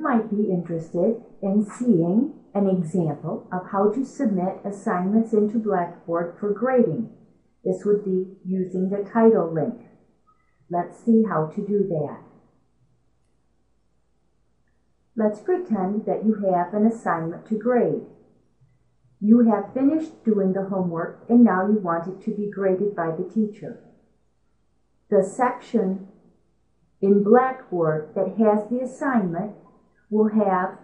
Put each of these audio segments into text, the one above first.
might be interested in seeing an example of how to submit assignments into Blackboard for grading. This would be using the title link. Let's see how to do that. Let's pretend that you have an assignment to grade. You have finished doing the homework and now you want it to be graded by the teacher. The section in Blackboard that has the assignment will have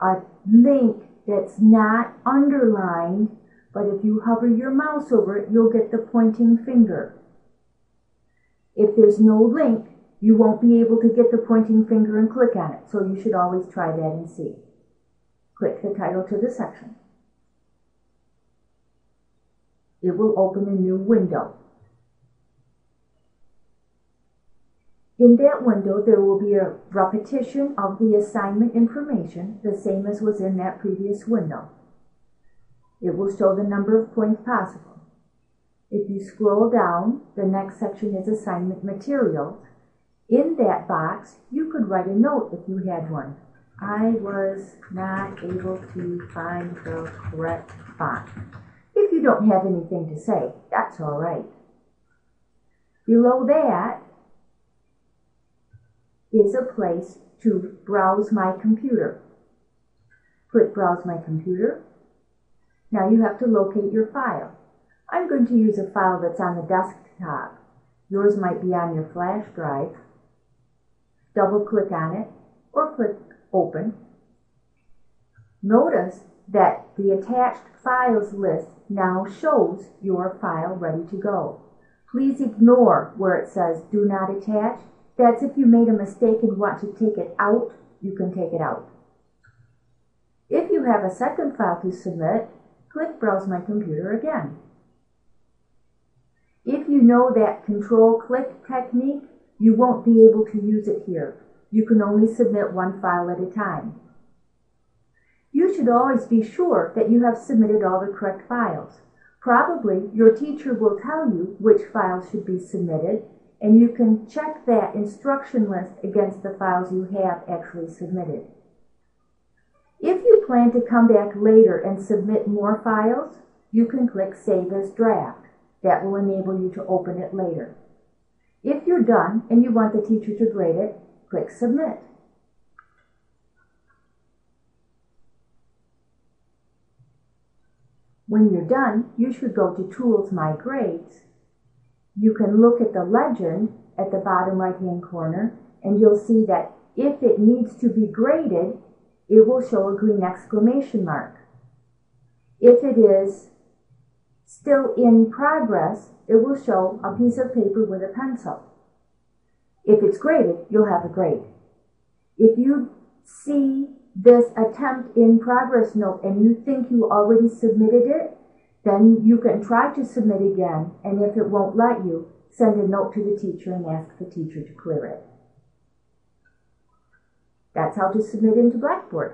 a link that's not underlined, but if you hover your mouse over it, you'll get the pointing finger. If there's no link, you won't be able to get the pointing finger and click on it, so you should always try that and see. Click the title to the section. It will open a new window. In that window, there will be a repetition of the assignment information, the same as was in that previous window. It will show the number of points possible. If you scroll down, the next section is assignment materials. In that box, you could write a note if you had one. I was not able to find the correct font. If you don't have anything to say, that's all right. Below that, is a place to browse my computer. Click Browse My Computer. Now you have to locate your file. I'm going to use a file that's on the desktop. Yours might be on your flash drive. Double click on it or click Open. Notice that the attached files list now shows your file ready to go. Please ignore where it says Do Not Attach that's if you made a mistake and want to take it out, you can take it out. If you have a second file to submit, click Browse My Computer again. If you know that control-click technique, you won't be able to use it here. You can only submit one file at a time. You should always be sure that you have submitted all the correct files. Probably your teacher will tell you which files should be submitted and you can check that instruction list against the files you have actually submitted. If you plan to come back later and submit more files, you can click Save as Draft. That will enable you to open it later. If you're done and you want the teacher to grade it, click Submit. When you're done, you should go to Tools My Grades you can look at the legend at the bottom right hand corner and you'll see that if it needs to be graded, it will show a green exclamation mark. If it is still in progress, it will show a piece of paper with a pencil. If it's graded, you'll have a grade. If you see this attempt in progress note and you think you already submitted it, then you can try to submit again, and if it won't let you, send a note to the teacher and ask the teacher to clear it. That's how to submit into Blackboard.